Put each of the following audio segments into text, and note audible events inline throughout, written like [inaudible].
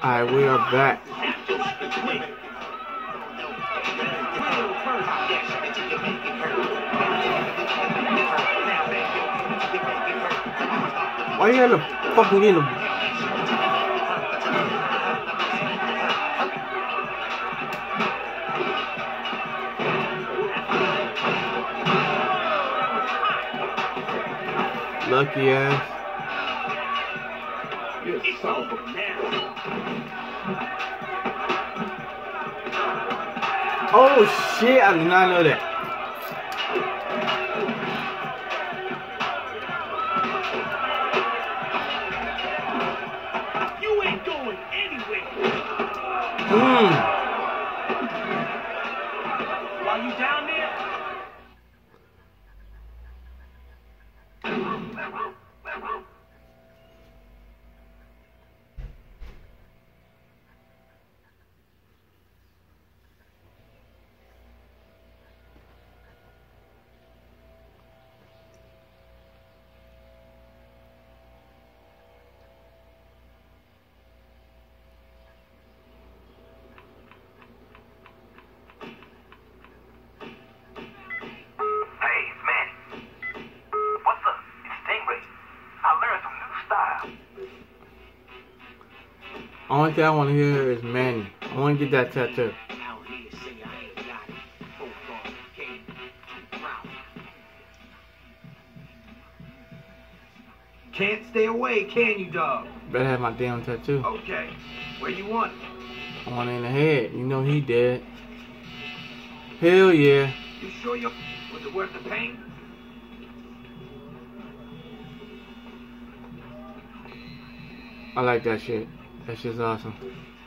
Alright, we are back. Why you to fucking get a lucky ass? Oh shit, I did not know that. You hmm [laughs] ain't going anywhere. Mmm. While you down there, Hey, it's Manny. What's up? It's Stingray. I learned some new style. Only thing I want to hear is Manny. I want to get that tattoo. out here say I ain't got it. Both on game, too proud. Can't stay away, can you, dog? Better have my damn tattoo. Okay. Where you want? I want it in the head. You know he dead. Hell yeah. You sure you was it worth the pain? I like that shit. That just awesome.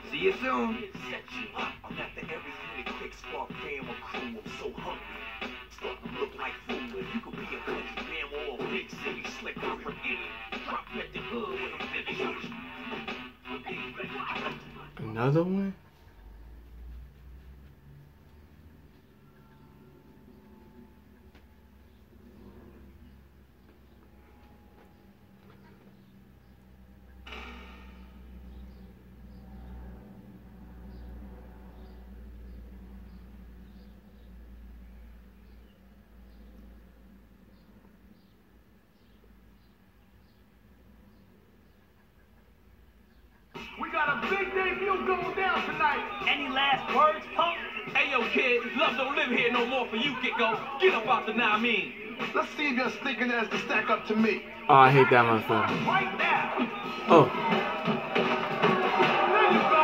See you soon. Set you up. I'm after every quick spark, bam, or crew. I'm so hungry. Starting to look like food. You could be a country bam or a big city slick out from. Drop at the hood when I'm finished. Another one? We got a big debut going down tonight. Any last words, punk? Hey yo, kid, love don't live here no more for you, get go. Get up out the now, I mean. Let's see if your stinking ass can stack up to me. Oh, I hate that motherfucker. Right now. Oh. There you go.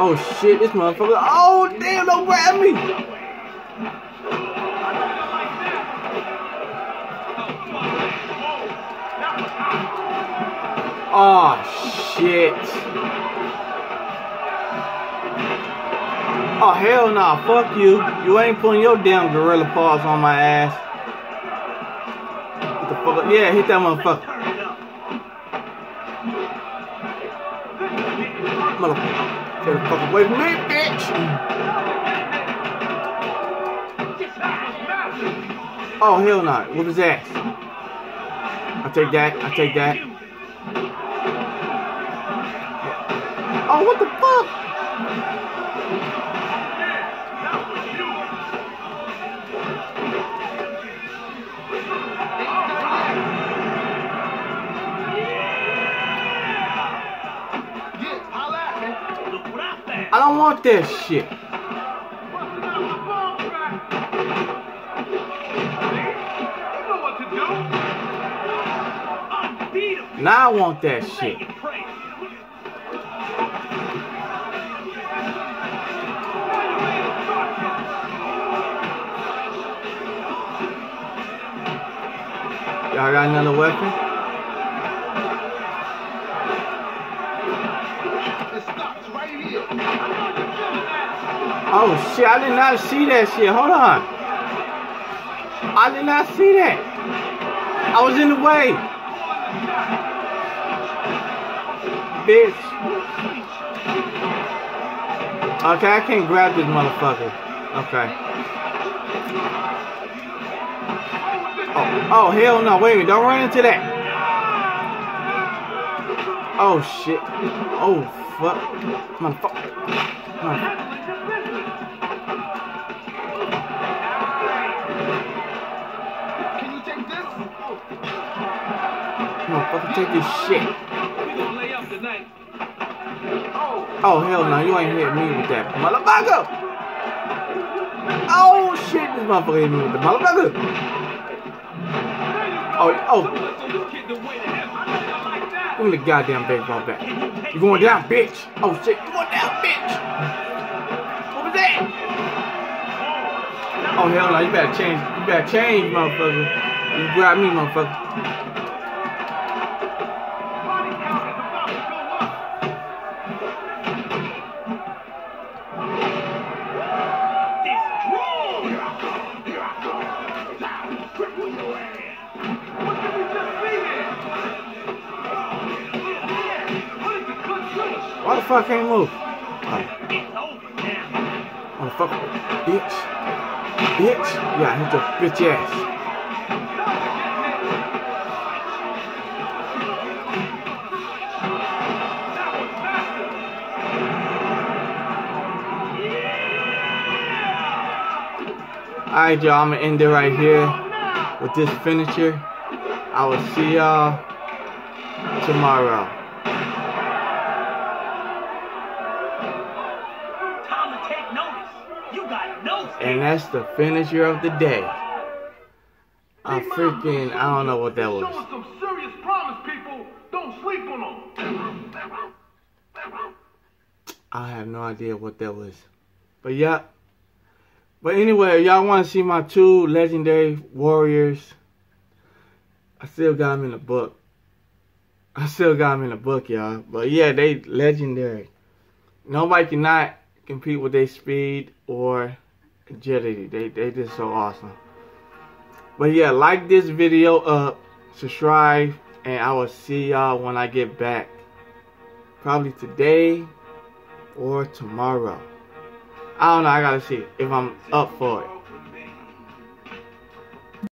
Oh shit, this motherfucker. Oh damn, don't grab me. Oh shit. Oh hell nah, fuck you. You ain't putting your damn gorilla paws on my ass. Get the fuck up. Yeah, hit that motherfucker. Motherfucker. Get the fuck away from me, bitch. Oh hell nah. Whoop his ass. I take that. I take that. Oh, what the fuck? I don't want that shit. Now I want that shit. Y'all got another weapon? Oh shit, I did not see that shit. Hold on. I did not see that. I was in the way. Bitch. Okay, I can't grab this motherfucker. Okay. Oh, oh hell no. Wait a minute. Don't run into that. Oh shit. Oh fuck. Come on, fuck. Come on. Can you take this? Come on, fucking take this shit. Oh hell no, you ain't hit me with that motherfucker. Oh shit, this motherfucker hit with the motherfucker. Oh, oh, give me the goddamn baseball bat. You going down, bitch. Oh shit, you going down, bitch. What was that? Oh hell no, you better change, you better change, motherfucker. You grab me, motherfucker. The fuck can't move? Oh. Motherfucker, bitch. Bitch. Yeah, hit your bitch ass. Alright, y'all, I'm gonna end it right here with this finisher. I will see y'all tomorrow. And that's the finisher of the day. I freaking, I don't know what that was. some serious promise, people. Don't sleep on them. I have no idea what that was. But yeah. But anyway, y'all want to see my two legendary warriors? I still got them in the book. I still got them in the book, y'all. But yeah, they legendary. Nobody cannot compete with their speed or agility. They they just so awesome. But yeah, like this video up, subscribe, and I will see y'all when I get back. Probably today or tomorrow. I don't know. I gotta see if I'm up for it.